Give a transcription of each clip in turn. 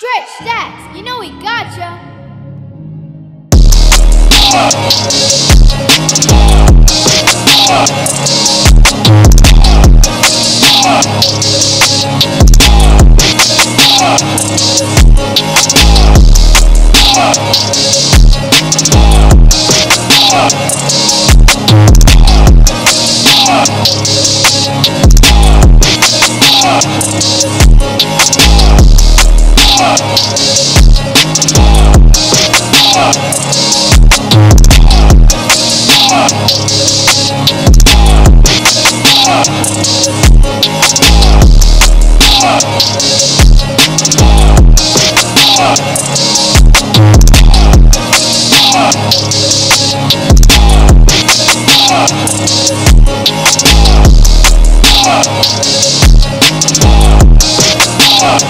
Stretch stacks, you know we gotcha. Fuck!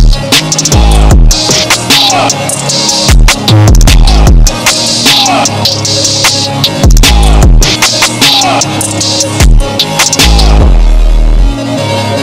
Thank you.